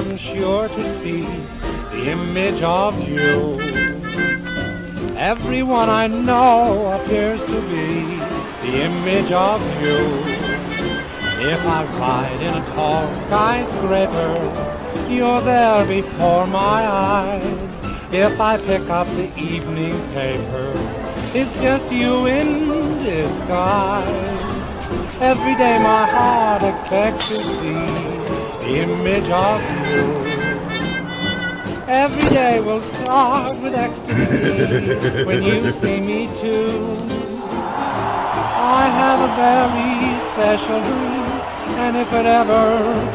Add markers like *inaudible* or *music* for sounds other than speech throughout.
I'm sure to see the image of you. Everyone I know appears to be the image of you. If I ride in a tall skyscraper, you're there before my eyes. If I pick up the evening paper, it's just you in disguise. Every day my heart expects to see image of you. Every day will start with ecstasy when you *laughs* see me too. I have a very special dream, and if it ever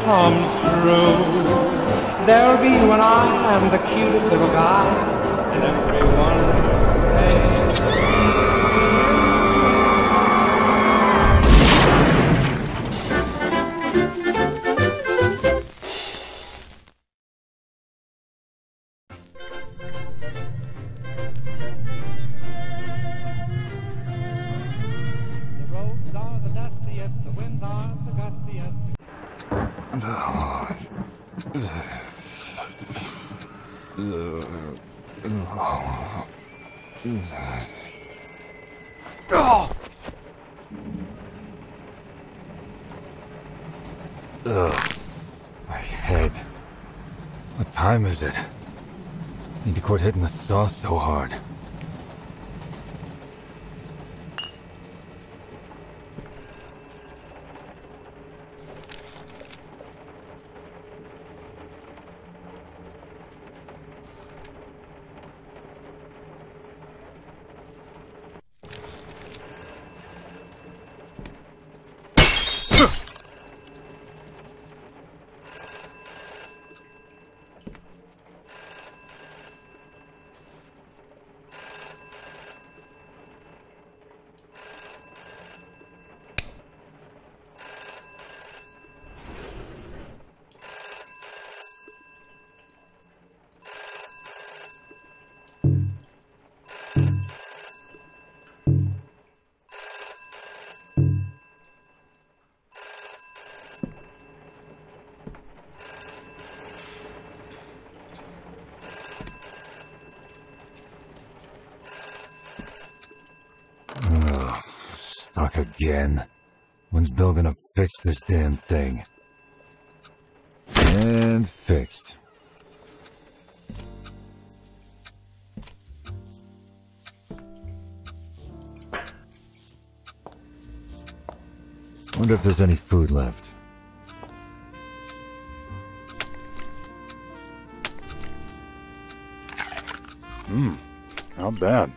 comes true, there'll be when I am the cutest little guy, and everyone My head. What time is it? Need to quit hitting the saw so hard. Stuck again. When's Bill gonna fix this damn thing? And fixed. Wonder if there's any food left. Hmm, not bad.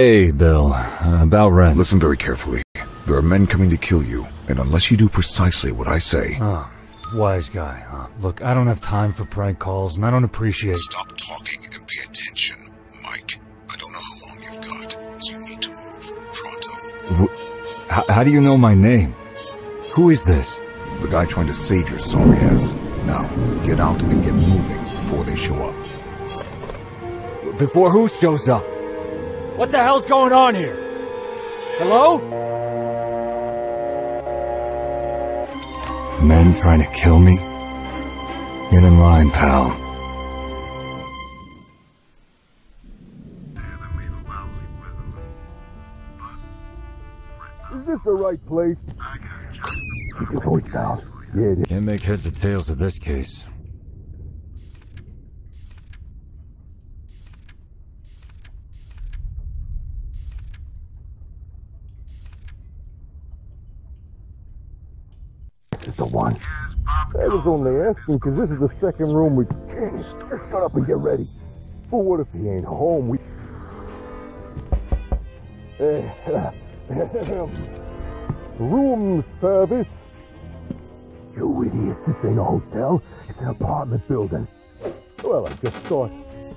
Hey, Bill. Uh, about rent. Listen very carefully. There are men coming to kill you, and unless you do precisely what I say, Oh, wise guy, huh? Look, I don't have time for prank calls, and I don't appreciate... stop talking and pay attention, Mike. I don't know how long you've got, so you need to move pronto. Wh- H- how do you know my name? Who is this? The guy trying to save your sorry ass. Now, get out and get moving before they show up. Before who shows up? What the hell's going on here? Hello? Men trying to kill me? Get in line, pal. Yeah, they made a lousy weatherman. But Is this the right place? I got just Keep your voice down. Yeah, it is. Can't make heads or tails of this case. Is the asking because this is the second room we. Can shut up and get ready. But what if he ain't home? We. *laughs* room service. You idiots! This ain't a hotel. It's an apartment building. Well, I just thought.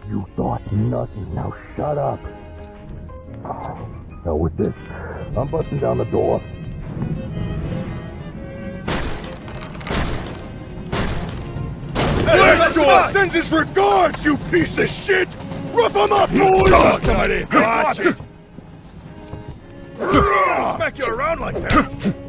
You thought nothing. Now shut up. Oh, now with this, I'm busting down the door. Glassjaw sends his regards, you piece of shit! Rough him up, boys! Somebody watch it! *laughs* Smack you around like that!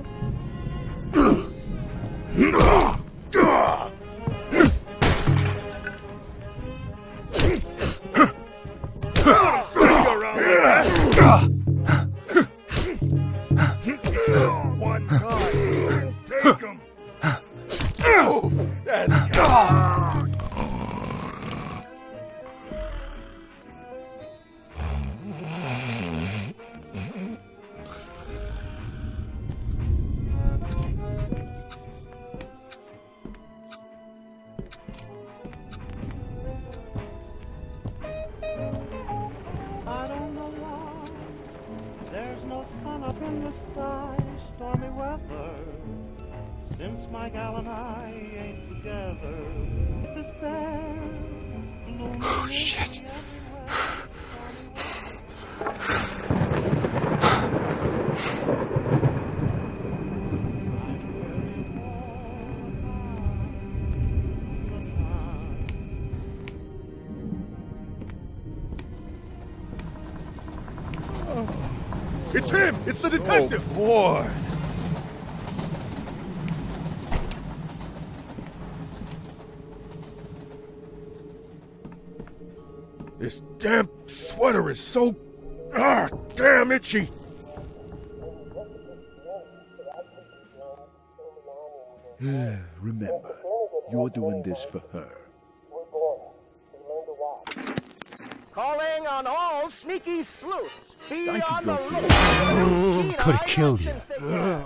It's the detective! boy! This damn sweater is so... Ah, damn itchy! *sighs* Remember, you're doing this for her. Calling on all sneaky sleuths. Be Thank you, on the girlfriend. lookout. Mm, Could have killed you.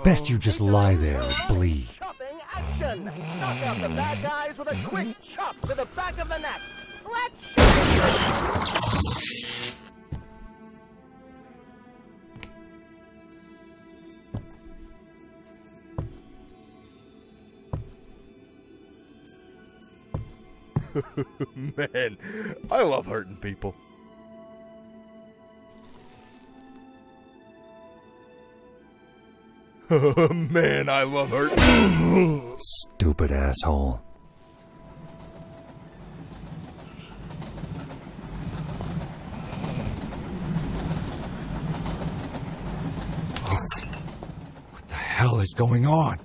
Best you just lie there and bleed. Chopping action. Knock out the bad guys with a quick chop to the back of the neck. Let's *laughs* Man, I love hurting people. *laughs* Man, I love her. Stupid asshole. What the hell is going on?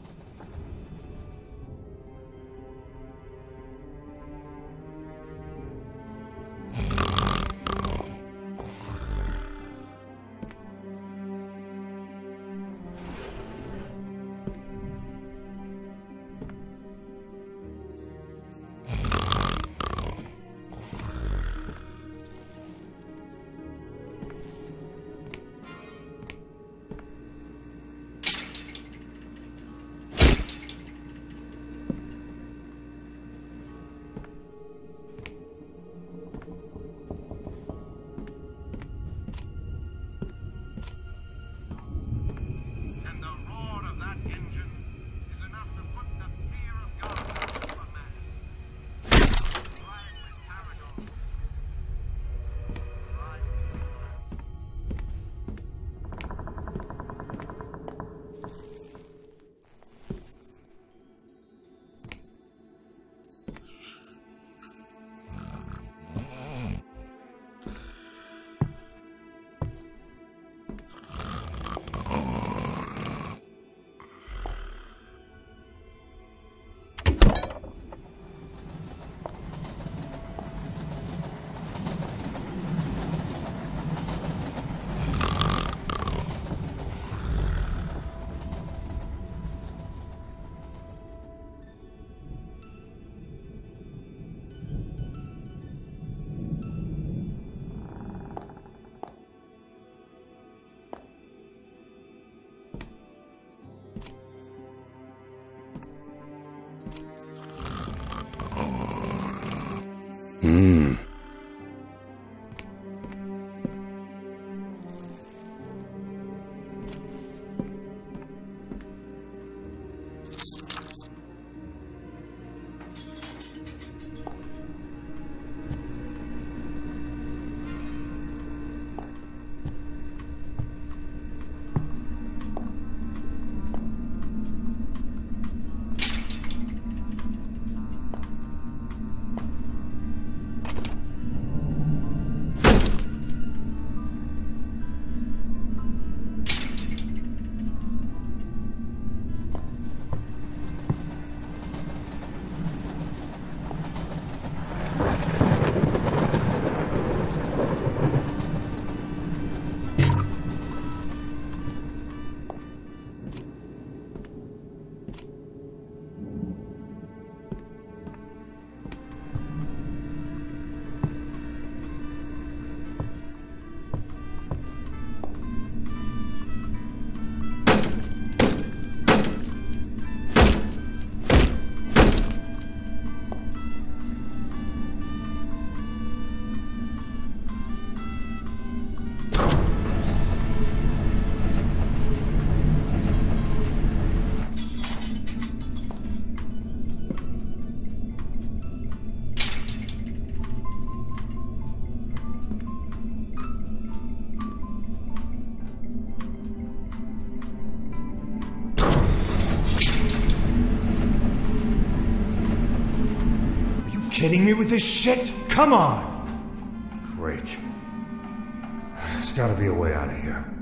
Kidding me with this shit? Come on! Great. There's gotta be a way out of here.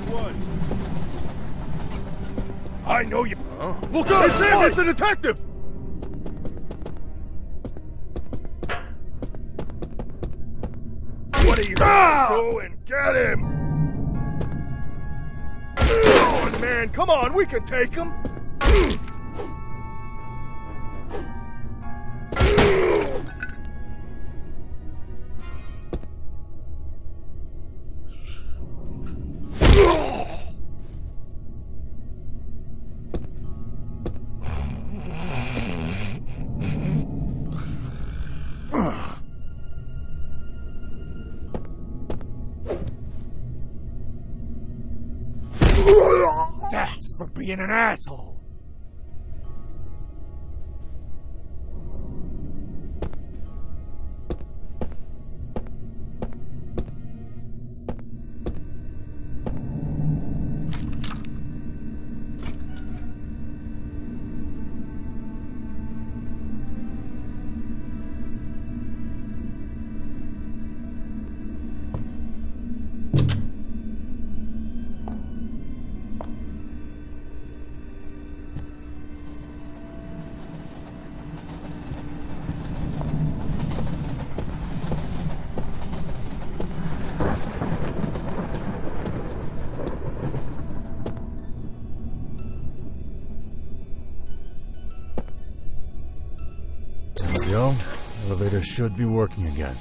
Check out that was. I know you. Look out! It's him! It's a detective! What are you doing? Get him! Come on, man! Come on, we can take him! Being an asshole! Go. Elevator should be working again.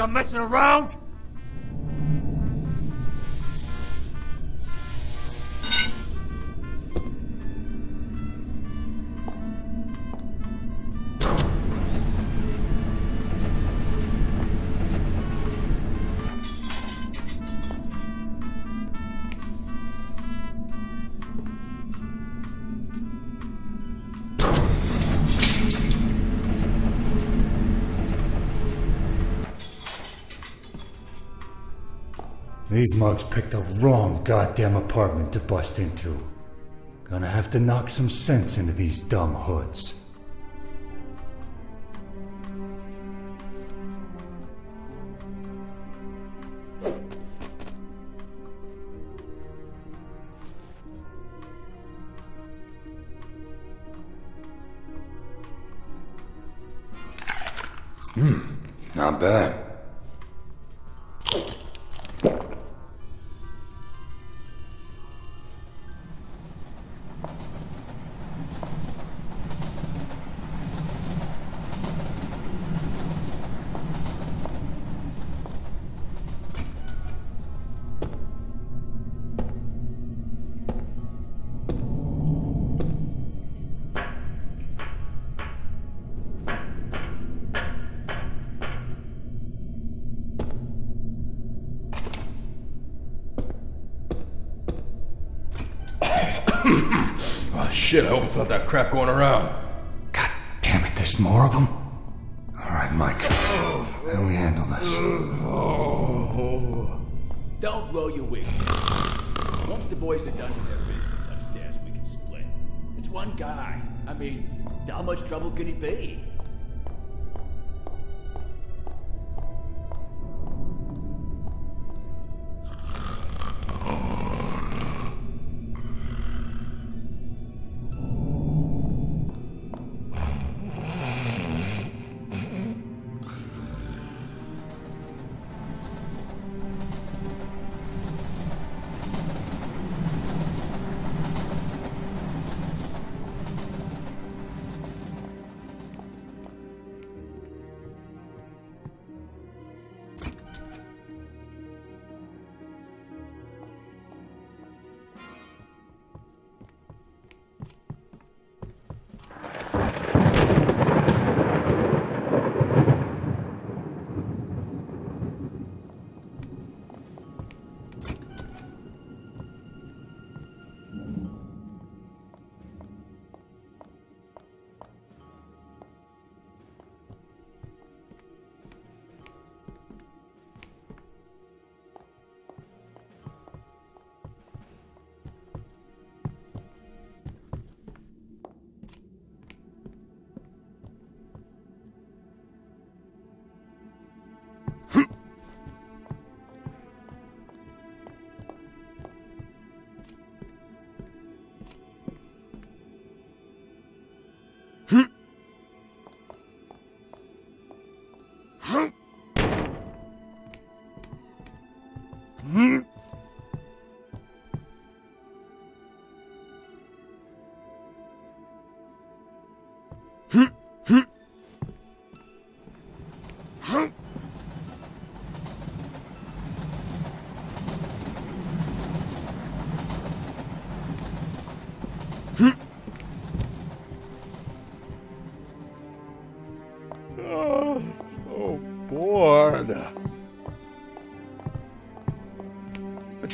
I'm messing around? These mugs picked the wrong goddamn apartment to bust into. Gonna have to knock some sense into these dumb hoods. Hmm, Not bad. Oh shit, I hope it's not that crap going around. God damn it, there's more of them? Alright, Mike. How do we handle this? Oh. Don't blow your wig. Once the boys are done with their business upstairs, we can split. It's one guy. I mean, how much trouble could he be?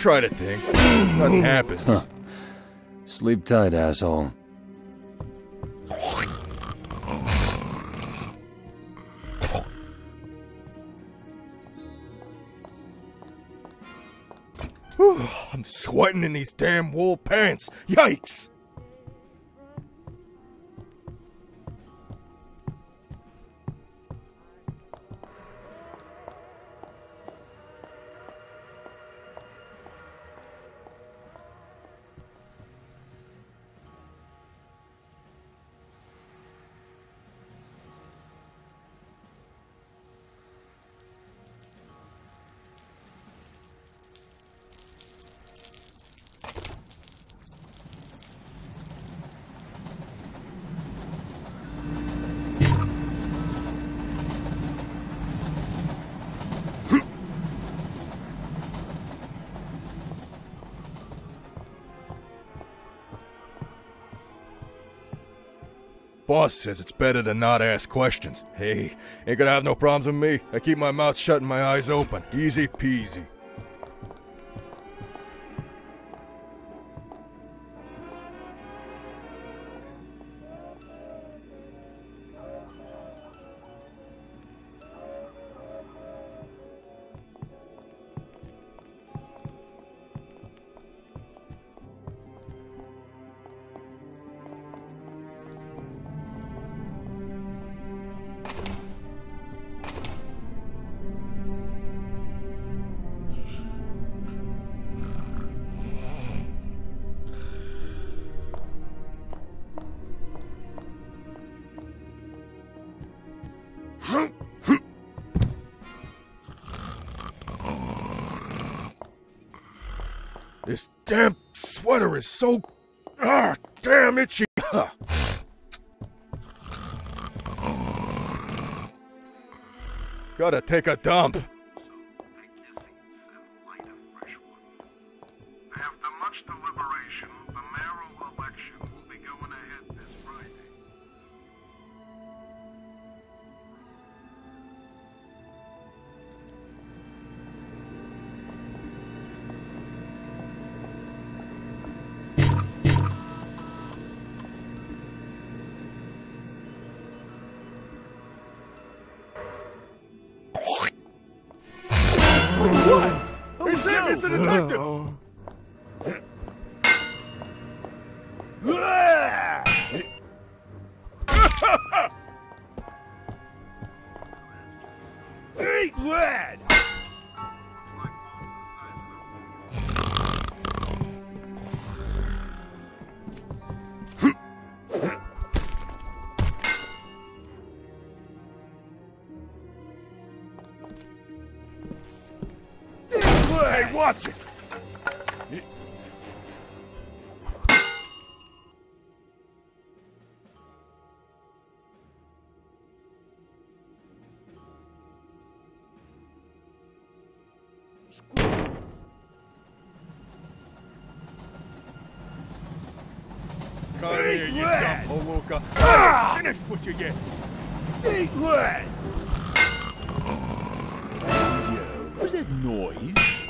Try to think. Nothing happens. Sleep tight, asshole. Sweating in these damn wool pants. Yikes! Boss says it's better to not ask questions. Hey, ain't gonna have no problems with me. I keep my mouth shut and my eyes open. Easy peasy. so ah, damn itchy. *sighs* Gotta take a dump. what you get. Eat lead! Yo, what that noise?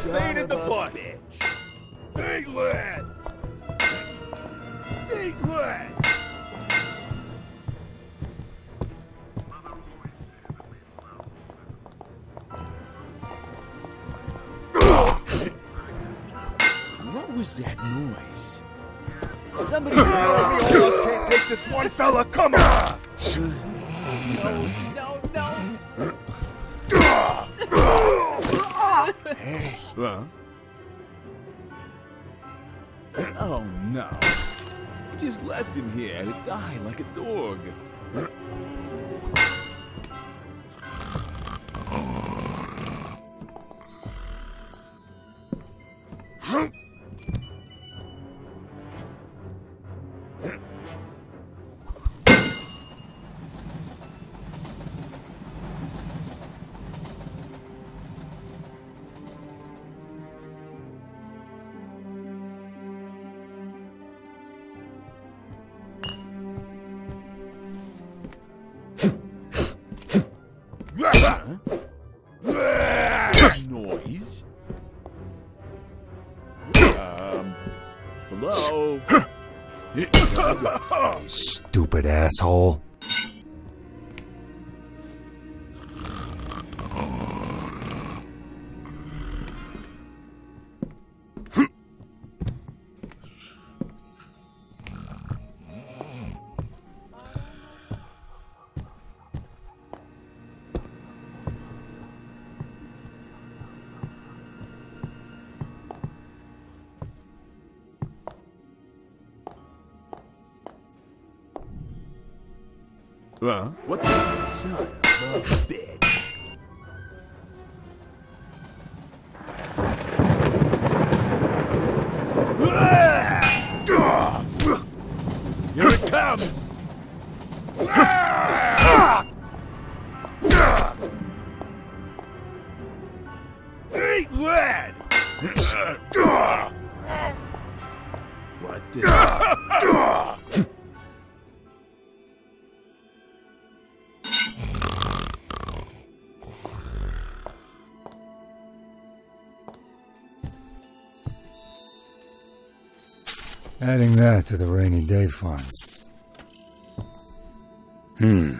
stayed in the bus. asshole. Adding that to the rainy day fund. Hmm.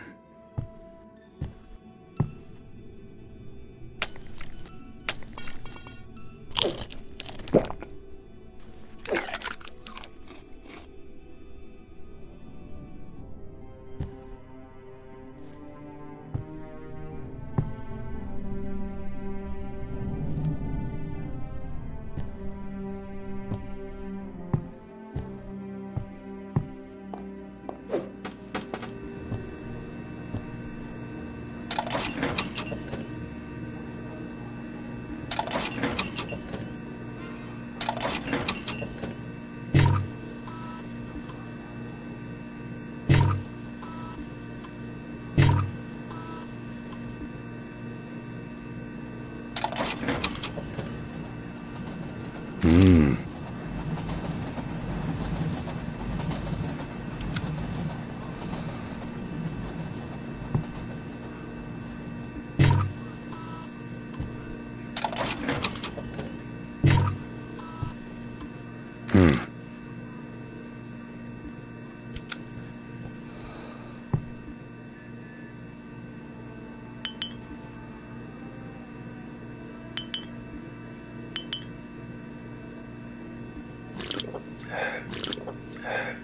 Yeah.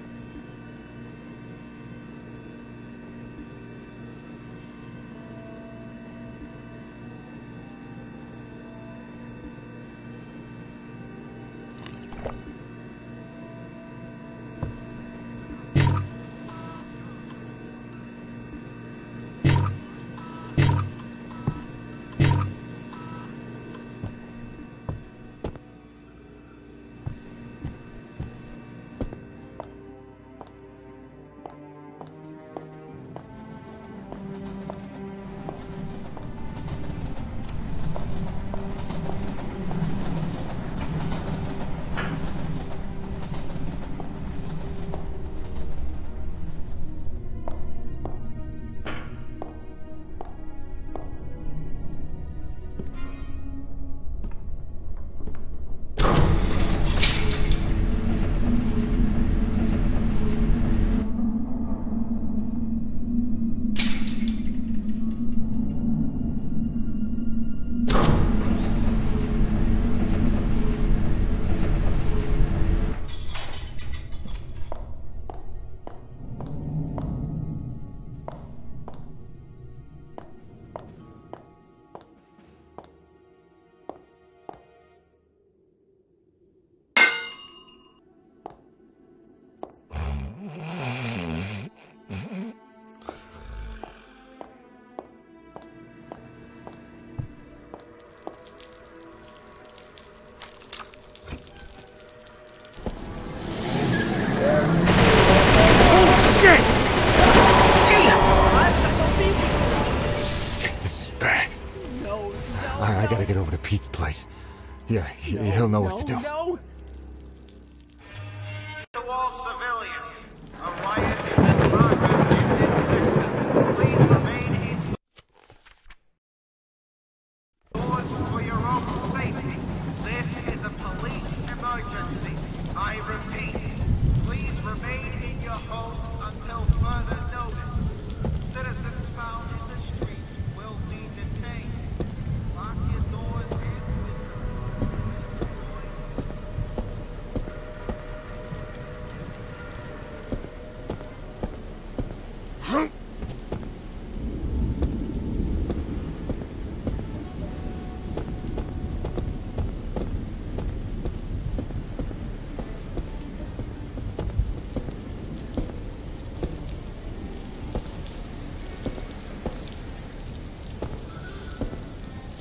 Know what to do. No,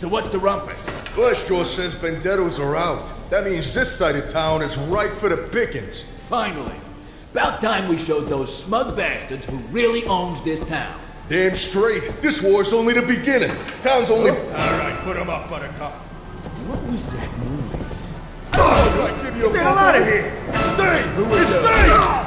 So what's the rumpus? Glassjaw says Vendettos are out. That means this side of town is ripe for the pickings. Finally. About time we showed those smug bastards who really owns this town. Damn straight. This war's only the beginning. Town's only. Oh. All right, put him up, Buttercup. What was that noise? I give you a Get the hell out of here! Stay! It's stay!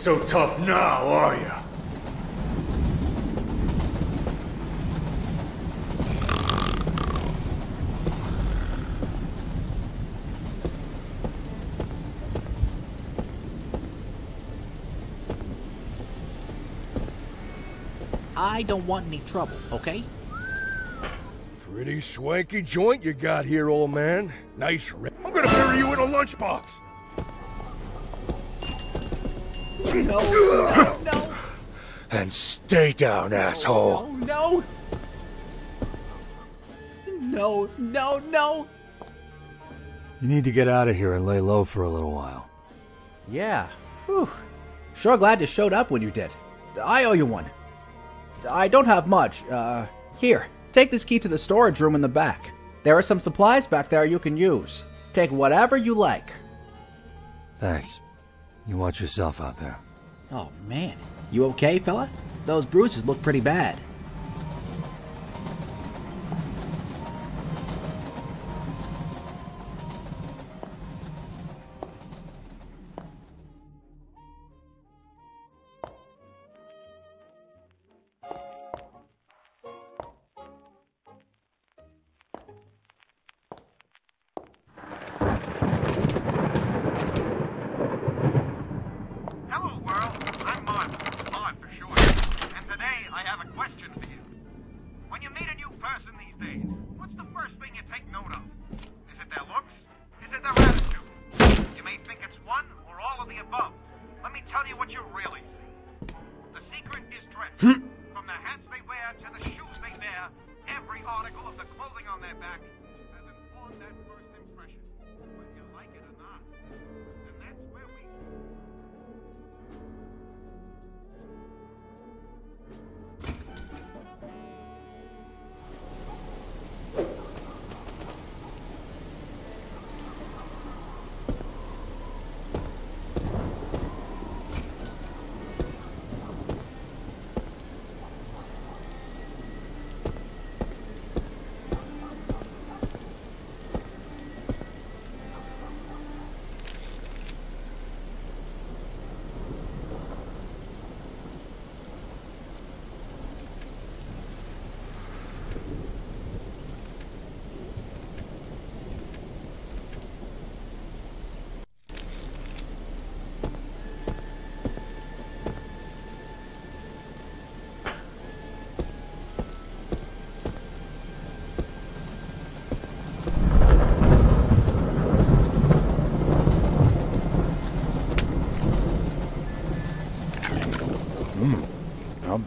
So tough now, are ya? I don't want any trouble, okay? Pretty swanky joint you got here, old man. Nice red. I'm gonna bury you in a lunchbox. No, no, And stay down, asshole. no, no, no, no, no. You need to get out of here and lay low for a little while. Yeah. Whew. Sure glad you showed up when you did. I owe you one. I don't have much. Uh, here, take this key to the storage room in the back. There are some supplies back there you can use. Take whatever you like. Thanks. You watch yourself out there. Oh man, you okay, fella? Those bruises look pretty bad.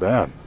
Bad.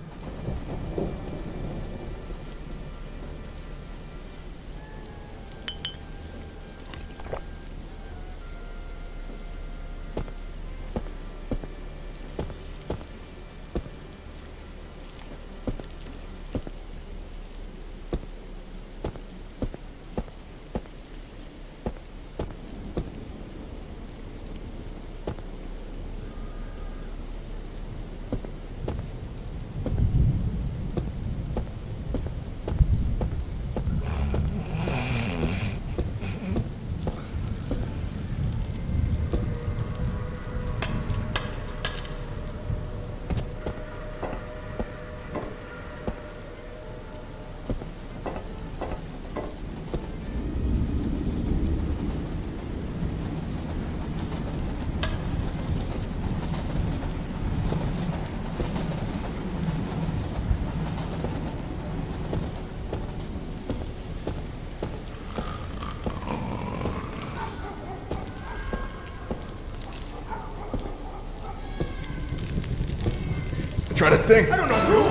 Try to think. I don't know who.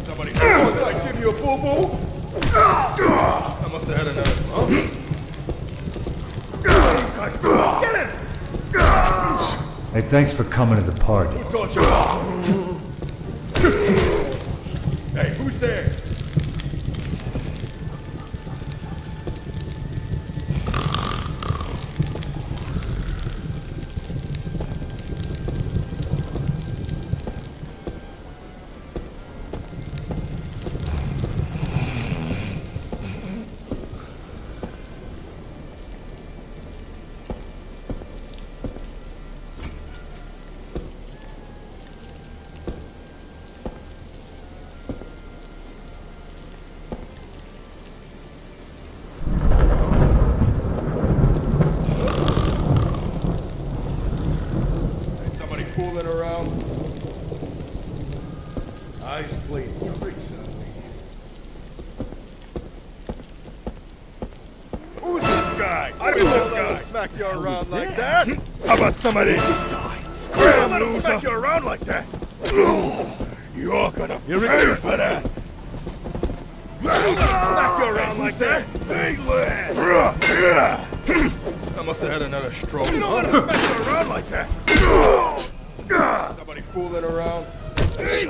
Somebody. Oh, did I give you a boo boo? I must have had another. Huh? Guys, get him! Hey, thanks for coming to the party. Who told you? How about some of this? Scram, let him smack you around like that. You're gonna pay for that. Smack you around like that. I must have had another stroke. You don't let him smack you around like that. Somebody fooling around. Hey,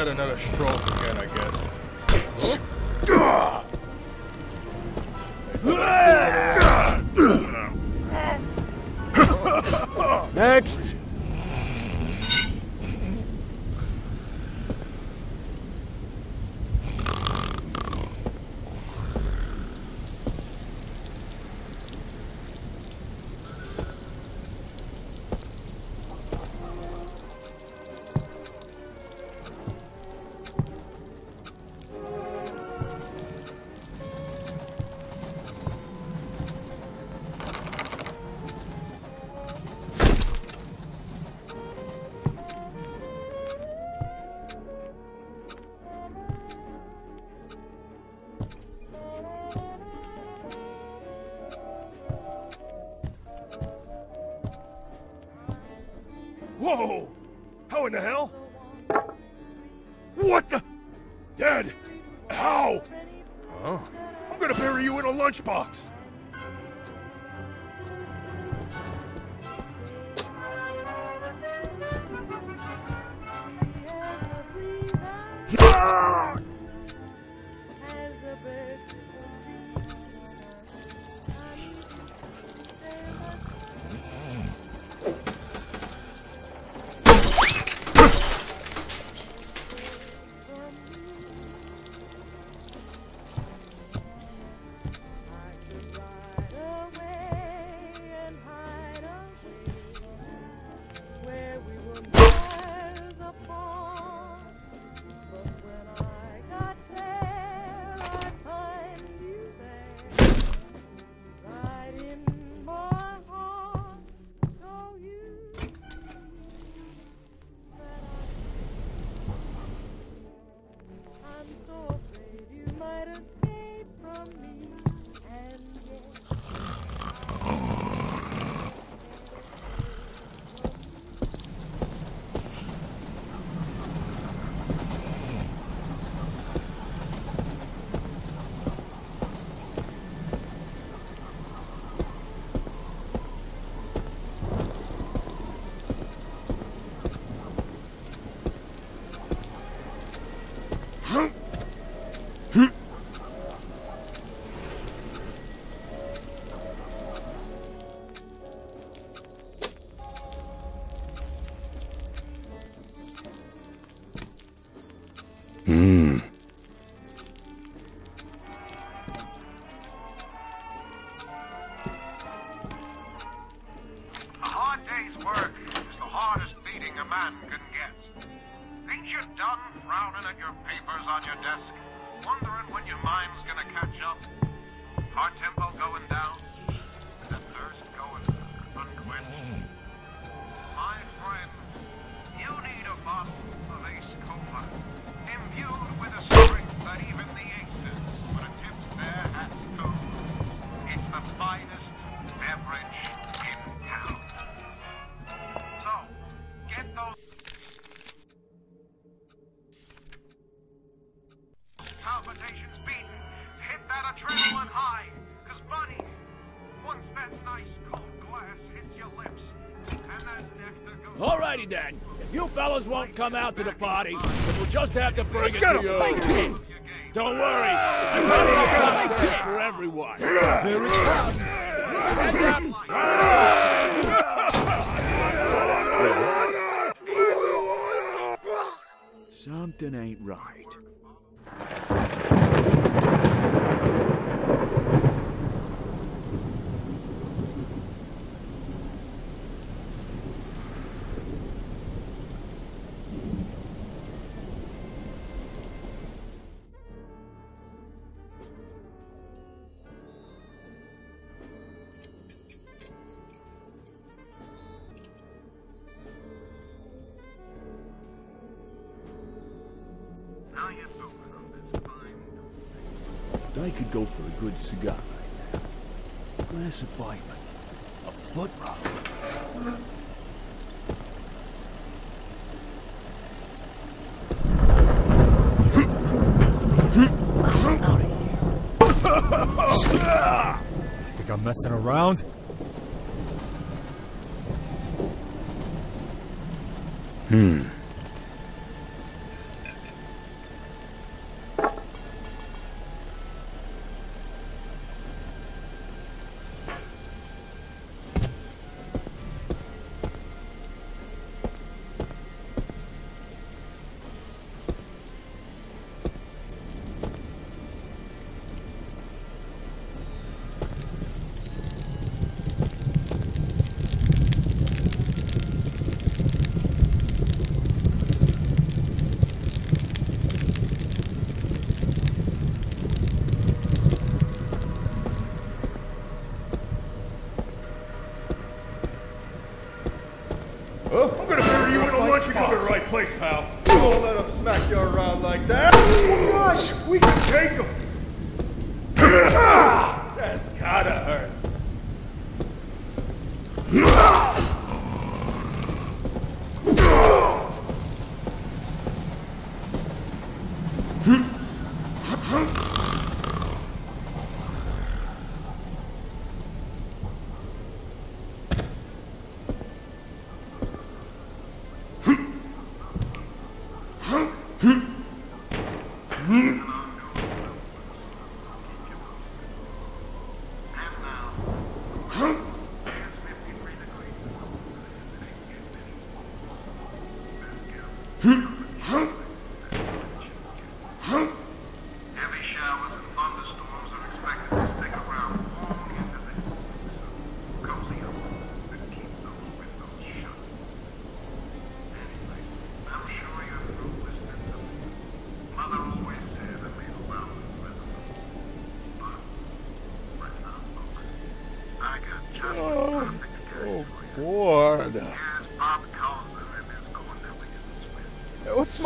had another stroke again, I guess. then. If you fellas won't come out to the party, then we'll just have to bring Let's it to you. Don't worry, I'm ready to come for everyone. It comes. Up. Something ain't right. I could go for a good cigar right now. A glass of bourbon. A foot rub. *laughs* Think I'm messing around?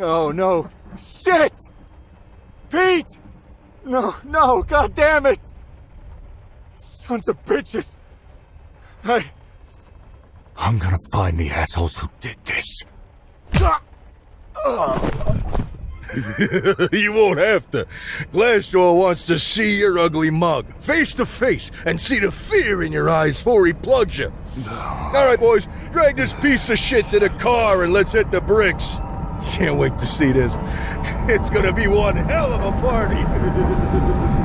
No, no. Shit! Pete! No, no, god damn it! Sons of bitches! I. I'm gonna find the assholes who did this. *laughs* you won't have to. Glassjaw wants to see your ugly mug, face to face, and see the fear in your eyes before he plugs you. All right, boys, drag this piece of shit to the car and let's hit the bricks. Can't wait to see this. *laughs* It's gonna be one hell of a party. *laughs*